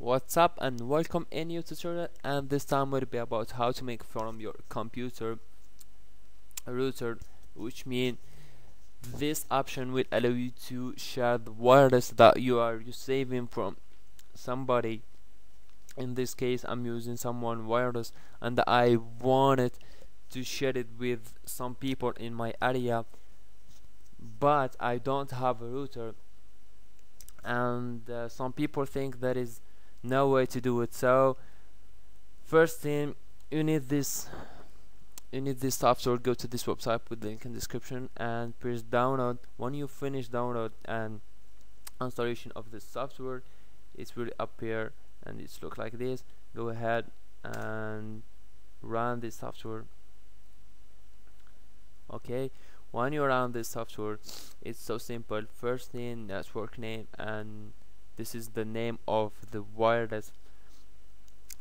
What's up and welcome in new tutorial and this time will be about how to make from your computer a router which means this option will allow you to share the wireless that you are saving from somebody. In this case I'm using someone wireless and I wanted to share it with some people in my area but I don't have a router. And uh, some people think there is no way to do it. So first thing you need this you need this software go to this website with link in description and press download. When you finish download and installation of the software it will appear and it's look like this. Go ahead and run this software. Okay when you run this software it's so simple. First thing network name and this is the name of the wireless.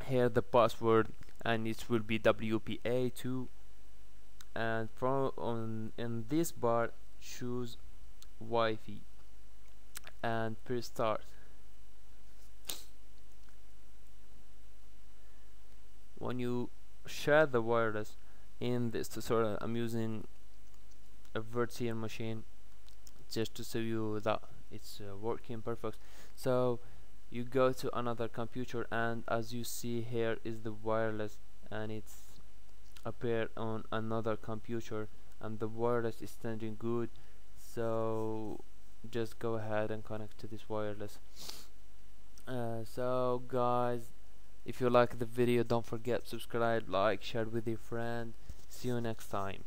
Here the password and it will be WPA2 and from on in this bar choose Wi-Fi and press start. When you share the wireless in this tutorial I'm using a virtual machine just to show you that it's uh, working perfect. So you go to another computer and as you see here is the wireless and it's appear on another computer and the wireless is standing good. So just go ahead and connect to this wireless. Uh, so guys if you like the video don't forget subscribe like share with your friend. See you next time